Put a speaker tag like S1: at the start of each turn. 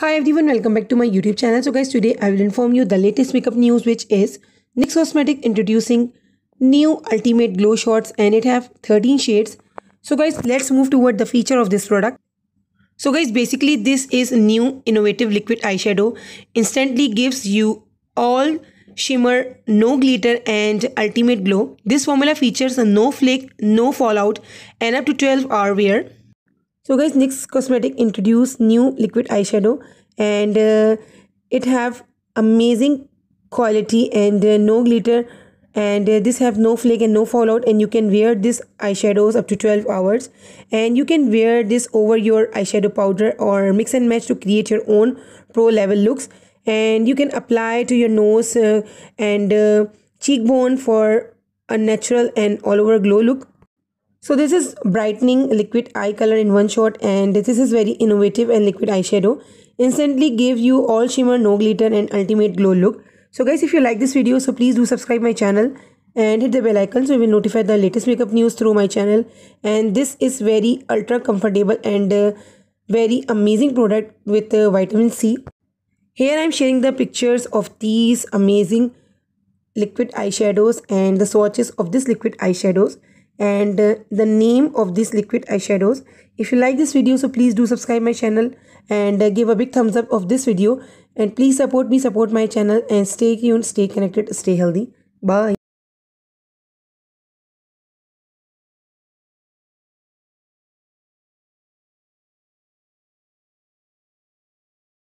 S1: Hi everyone, welcome back to my YouTube channel. So guys, today I will inform you the latest makeup news which is NYX Cosmetic introducing new Ultimate Glow Shots and it have 13 shades. So guys, let's move toward the feature of this product. So guys, basically this is new innovative liquid eyeshadow. Instantly gives you all shimmer, no glitter and ultimate glow. This formula features a no flake, no fallout and up to 12 hour wear. So guys, NYX Cosmetic introduced new liquid eyeshadow and uh, it have amazing quality and uh, no glitter and uh, this have no flake and no fallout and you can wear this eyeshadows up to 12 hours and you can wear this over your eyeshadow powder or mix and match to create your own pro level looks and you can apply to your nose uh, and uh, cheekbone for a natural and all over glow look so this is brightening liquid eye color in one shot and this is very innovative and liquid eyeshadow. Instantly give you all shimmer, no glitter and ultimate glow look. So guys if you like this video so please do subscribe my channel and hit the bell icon so you will notify the latest makeup news through my channel. And this is very ultra comfortable and uh, very amazing product with uh, vitamin C. Here I am sharing the pictures of these amazing liquid eyeshadows and the swatches of this liquid eyeshadows and uh, the name of these liquid eyeshadows. If you like this video so please do subscribe my channel and uh, give a big thumbs up of this video. And please support me support my channel and stay tuned stay connected stay healthy. Bye